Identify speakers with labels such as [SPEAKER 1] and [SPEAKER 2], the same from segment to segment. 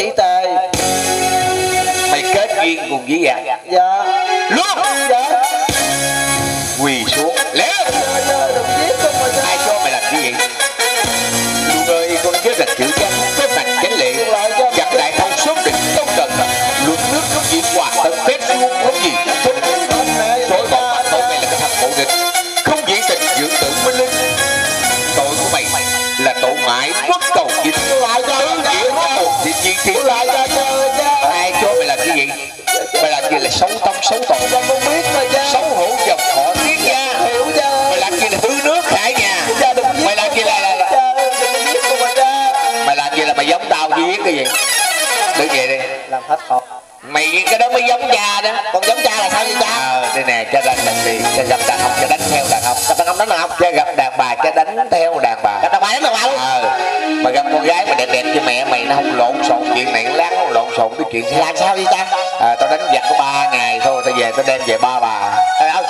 [SPEAKER 1] thị tề.
[SPEAKER 2] Mày kết duyên cùng với gà.
[SPEAKER 1] Dạ.
[SPEAKER 2] Luôn
[SPEAKER 1] dạ.
[SPEAKER 2] Quỳ xuống. Lẽ
[SPEAKER 1] dạ dạ mà
[SPEAKER 2] ai cho mày làm gì? Luôn ơi con nhớ là chữ văn có thành chánh lệ chặt đại thông số định công cần luận nước không gì hòa tận phép luôn không gì không Chối bỏ mặt tội mày là cái thằng khổ địch Không dĩ tình dưỡng tử minh linh. Tội của mày là tội mãi bất cầu dịch.
[SPEAKER 1] Lại cho
[SPEAKER 2] Thì chi thiên
[SPEAKER 1] lại cho cha cha.
[SPEAKER 2] Ai cho mày làm cái gì? Mày làm gì là xấu tâm xấu tội
[SPEAKER 1] cha con biết mà cha.
[SPEAKER 2] Xấu hổ dòng họ tiếng gia
[SPEAKER 1] hiểu cha.
[SPEAKER 2] Mày làm gì là hư nước hại nhà?
[SPEAKER 1] Cha
[SPEAKER 2] Mày làm gì là, là, là
[SPEAKER 1] cha cha.
[SPEAKER 2] Mày làm gì là mày giống tao giết cái gì? Đứng vậy đi.
[SPEAKER 1] Làm hết hồn
[SPEAKER 2] Mày cái đó mới giống cha đó.
[SPEAKER 1] Còn giống cha là sao vậy cha?
[SPEAKER 2] Ờ, đây nè, cha đánh làm gì? Cha gặp đàn ông, cha đánh theo đàn ông.
[SPEAKER 1] gặp đàn ông đánh đàn ông.
[SPEAKER 2] Cha gặp đàn bà, cha đánh theo chuyện khác.
[SPEAKER 1] làm sao vậy cha
[SPEAKER 2] À, tao đánh giặc có ba ngày thôi, tao về tao đem về ba bà.
[SPEAKER 1] trời ơi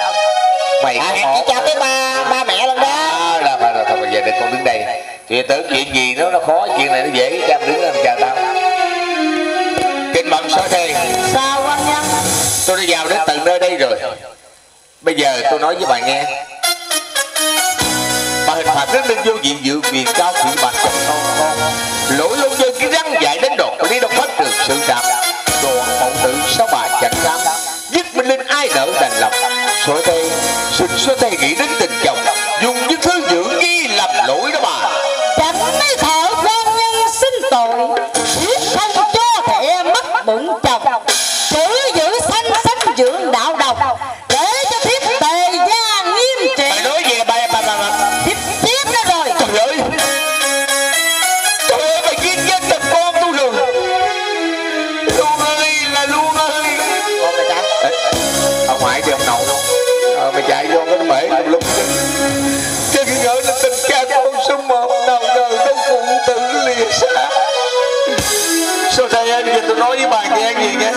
[SPEAKER 2] Mày
[SPEAKER 1] à, với cha với ba ba mẹ lần đó
[SPEAKER 2] À, rồi, rồi, rồi, thôi bây giờ đừng con đứng đây. Chuyện tới chuyện gì nó nó khó, chuyện này nó dễ, cha đứng lên chào tao. Kinh mộng soi thề,
[SPEAKER 1] sao anh nhân
[SPEAKER 2] tôi đã vào đến tận nơi đây rồi. Bây giờ tôi nói với bà nghe Bà hình phạt rất nên vô diện dự quyền cao thủy bà chồng con Lỗi lông dân cái răng dạy đến đột Lý đông phát trường sự đạp Đồ mẫu tử sao bà chẳng dám? Giết minh linh ai nỡ đành lòng? Soi tay Xin soi tay nghĩ đến tình chồng.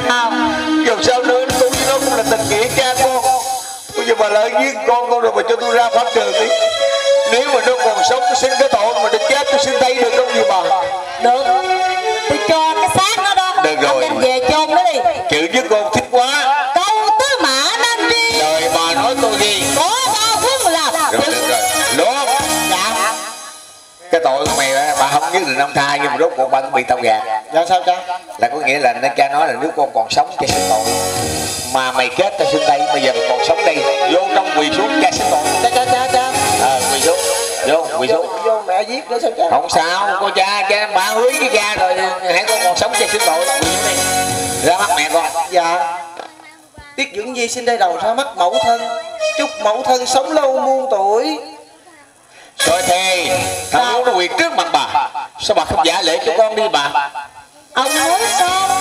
[SPEAKER 2] Nghe dù sao nữa tôi với nó cũng là tình nghĩa cha con. Bây giờ bà lỡ giết con con rồi mà cho tôi ra pháp trường đi. Nếu mà nó còn sống tôi xin cái tội mà nó chết tôi xin tay được không gì bà?
[SPEAKER 3] Được. Tôi cho cái xác nó đó.
[SPEAKER 2] Được rồi.
[SPEAKER 3] anh về chôn nó đi.
[SPEAKER 2] Chữ với con thích quá.
[SPEAKER 3] Câu tứ mã nam đi
[SPEAKER 2] trời bà nói tôi gì?
[SPEAKER 3] Có bao phương làm.
[SPEAKER 2] Rồi được rồi. Luôn
[SPEAKER 3] dạ.
[SPEAKER 2] Cái tội của mày bà không nhất định ông tha nhưng mà rốt cuộc bà cũng bị tao gạt
[SPEAKER 1] dạ sao cha?
[SPEAKER 2] Là có nghĩa là nên cha nói là nếu con còn sống cha xin tội. Mà mày chết tao xin đây bây giờ mày còn sống đây vô trong quỳ xuống cha xin tội.
[SPEAKER 1] Cha cha cha cha.
[SPEAKER 2] Ờ quỳ xuống. Vô quỳ xuống.
[SPEAKER 1] vô mẹ giết nữa sao cha?
[SPEAKER 2] Không sao con cha cha bà hứa với cha rồi hãy con còn sống cha xin tội. Quỳ xuống ra mắt mẹ con.
[SPEAKER 1] Dạ. Tiết dưỡng di xin đây đầu ra mắt mẫu thân. Chúc mẫu thân sống lâu muôn tuổi.
[SPEAKER 2] Rồi thề thằng muốn nó quỳ trước mặt bà. Sao bà không giả lễ cho con đi bà
[SPEAKER 3] ông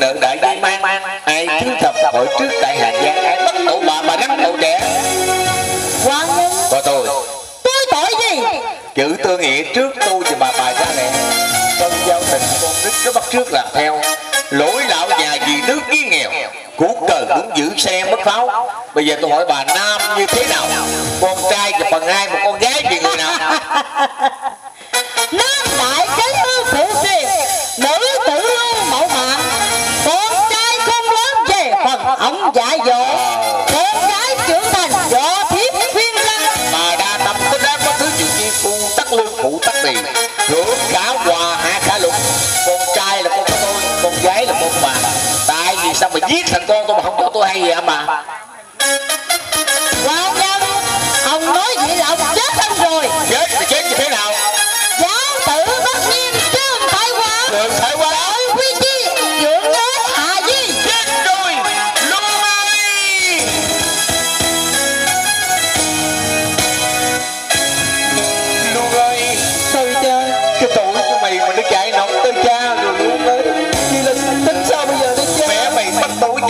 [SPEAKER 2] nợ đại dây mang. Ai thương thầm hỏi trước tại hà giang ai bắt tội bà mà nắm tội trẻ
[SPEAKER 3] quan
[SPEAKER 2] có tôi.
[SPEAKER 3] Tôi tội gì?
[SPEAKER 2] Chữ tương nghĩa trước tu thì bà bài ra nè con giao tình con nít nó bắt trước làm theo. Lỗi lão nhà vì nước với nghèo. Cuốc cờ đứng giữ xe mất pháo. Bây giờ tôi hỏi bà nam như thế nào? Con trai thì phần hai một con gái thì người nào giết thằng con tôi mà không cho tôi hay gì hả mà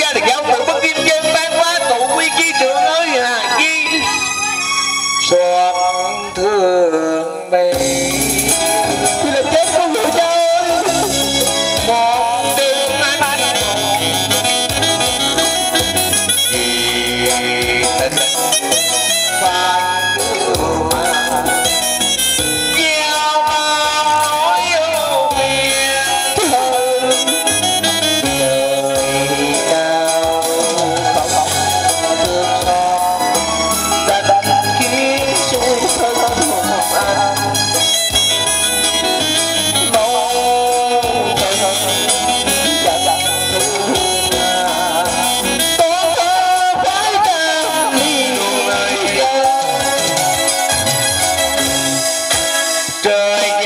[SPEAKER 2] bắt trời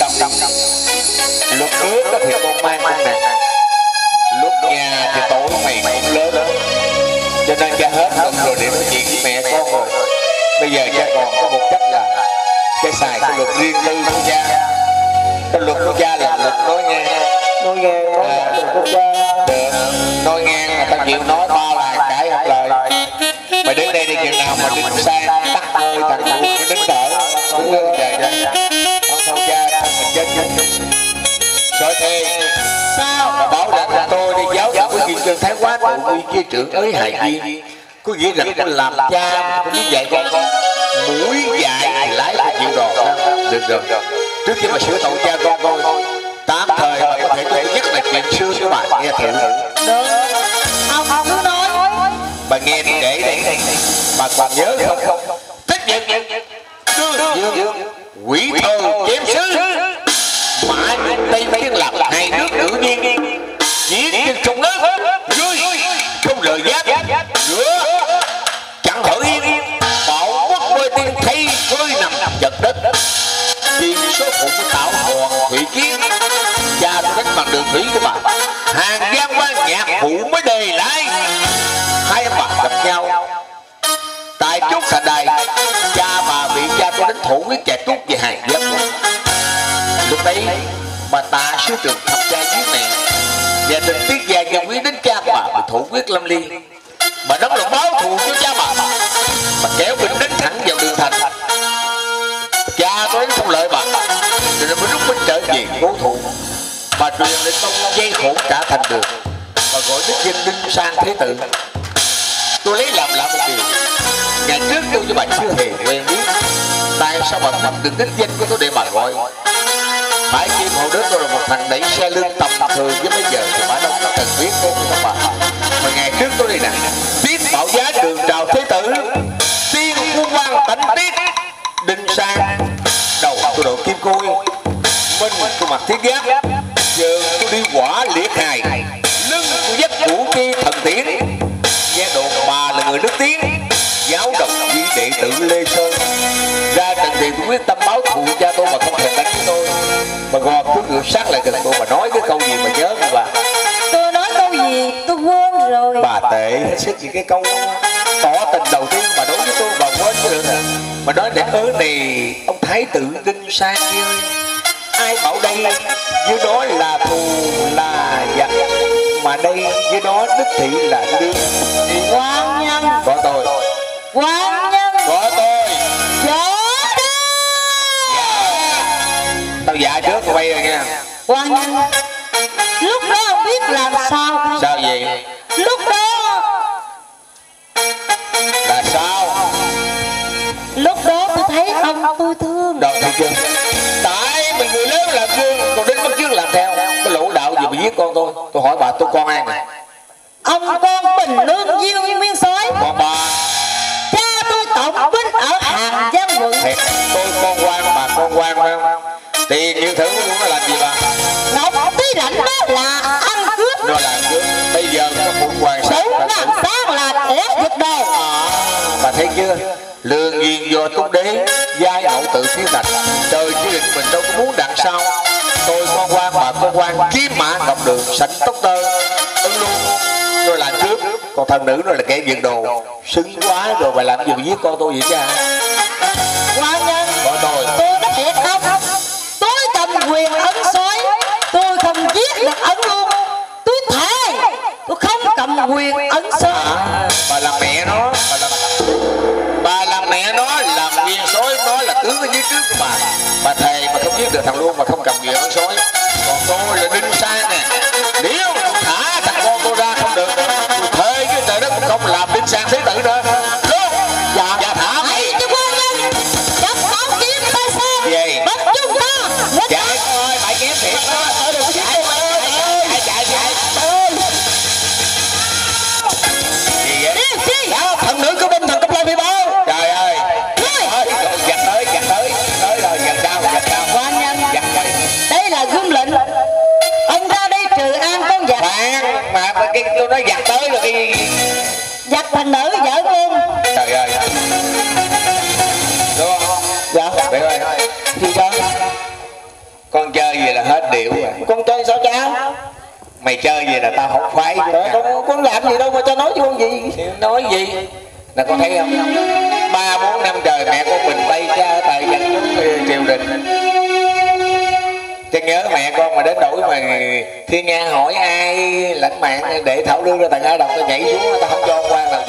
[SPEAKER 2] tâm lúc nước đó thì con mang con nè lúc nhà thì tối mày cũng lớn cho nên cha hết lần rồi để nói chuyện với mẹ con rồi. bây giờ cha còn có một cách là cái xài cái luật riêng tư của cha. Cái luật của cha là luật nói nghe.
[SPEAKER 1] Nói nghe nói
[SPEAKER 2] À.
[SPEAKER 1] con cha
[SPEAKER 2] được. Nói nghe mà tao chịu nói ba là cãi không lời. Mày đến đây đi chừng nào mà đứng sang tắt hơi thằng buồn mới đứng đỡ cương thái quá tụ uy kia trưởng ới hại viên có nghĩa rằng tôi làm cha mà tôi biết dạy con con mũi dạy thì lái phải chịu đòn được rồi. Trước khi mà sửa tội cha con coi tám thời mà có thể thử
[SPEAKER 3] được ông ông cứ nói.
[SPEAKER 2] Bà nghe đi kể đây. Bà còn nhớ không? Thích nhận đương dương quỷ thơ đánh các bạn. Hàng gian quan nhạc phụ mới đề lại. Hai ông bà gặp nhau. Tại chốt thành đài, cha bà bị cha tôi đánh thủ với kẻ tốt về hàng gian một lúc đấy bà ta xuống trường thăm cha giết mẹ. Và đình tiết gia nhà quý đến cha bà bị thủ quyết lâm ly. Bà đóng là báo thù cho cha bà. Bà kéo mà truyền lên công dây khổ cả thành đường và gọi đức dân đinh sang thế tử. Tôi lấy làm lạ một điều. Ngày trước tôi với bà chưa hề quen biết. Tại sao bà thầm đừng đích danh của tôi để bà gọi? Mãi khi hồi đó tôi là một thằng đẩy xe lưng tầm thường với bây giờ thì bà đâu có cần biết tôi với các bà mà ngày trước tôi đây nè, biết bảo giá đường trào thế tử. Tiên quân quan tánh tiết đinh sang. Đầu tôi đội kim côi minh tôi mặc thiết giáp giờ tôi đi quả liệt hài. Lưng tôi dắt vũ khí thần tiến nghe đồn bà là người nước tiếng. Giáo đồng viên đệ tử lê sơn. Ra trận thì tôi quyết tâm báo thù cha tôi mà không thèm đánh tôi. Mà gò cứ ngược sát lại gần tôi mà nói cái câu gì mà nhớ không bà?
[SPEAKER 3] Tôi nói câu gì tôi quên rồi.
[SPEAKER 2] Bà tệ hết sức gì cái câu tỏ tình đầu tiên bà đối với tôi bà quên được. Mà nói để ớ này ông thái tử đinh sang kia ai bảo đây dưới đó là thù là giặc. Mà đây dưới đó đích thị là lương
[SPEAKER 3] quan nhân.
[SPEAKER 2] Có tôi.
[SPEAKER 3] Quan nhân.
[SPEAKER 2] Có tôi.
[SPEAKER 3] Đó
[SPEAKER 2] tao dạ trước bay rồi nha
[SPEAKER 3] quan nhân. Lúc đó không biết làm sao không?
[SPEAKER 2] Sao
[SPEAKER 3] tôi
[SPEAKER 2] con ai này
[SPEAKER 3] ông con bình lương diêu miên sói
[SPEAKER 2] con
[SPEAKER 3] cha tôi tổng binh ở hàng giang quận
[SPEAKER 2] thiệt tôi con quan bà con quan phải không? Tiền như thử muốn nó làm gì bà
[SPEAKER 3] ngọc tí lãnh đó là ăn cướp.
[SPEAKER 2] Nó làm trước bây giờ nó phụ quan sát thật
[SPEAKER 3] làm sáng là kẻ giật đồ
[SPEAKER 2] bà thấy chưa? Lương duyên do túc đế giai hậu tự thiết thành trời chứ định mình đâu có muốn đằng sau tôi con bà con quan kim mã ngọc đường sảnh tóc tơ. Ứng luôn rồi làm trước còn thần nữ rồi là kẻ giật đồ. Xứng quá rồi bà làm gì giết con tôi vậy chứ hả
[SPEAKER 3] quan nhân
[SPEAKER 2] có tôi.
[SPEAKER 3] tôi nói thiệt không? Tôi cầm quyền ấn sói tôi không giết được ấn luôn. Tôi thề tôi không cầm quyền ấn sói
[SPEAKER 2] à, bà làm mẹ nó bà làm mẹ nó làm viên sói nó là tướng ở dưới trước của bà. Bà thề mà không giết được thằng luôn mà không cầm quyền ấn sói còn tôi là tôi nói giặt tới rồi. Cái
[SPEAKER 3] giặc thành nữ vợ luôn.
[SPEAKER 2] Trời ơi. Đúng không?
[SPEAKER 1] Dạ.
[SPEAKER 2] Bé ơi.
[SPEAKER 1] Gì cha
[SPEAKER 2] con chơi gì là hết điệu rồi.
[SPEAKER 1] Con chơi sao cha?
[SPEAKER 2] Mày chơi gì là tao không khoái.
[SPEAKER 1] Trời, con con làm gì đâu mà cha nói cho con gì?
[SPEAKER 2] Nói gì? Là con thấy không? Ba bốn năm trời mẹ con mình bay cha tại dân chúng triều đình Chứ nhớ mẹ con mà đến đổi mà Thiên Nga hỏi ai, lãnh mạng để thảo lương ra tầng A đọc tao nhảy xuống, tao không cho ông quan nào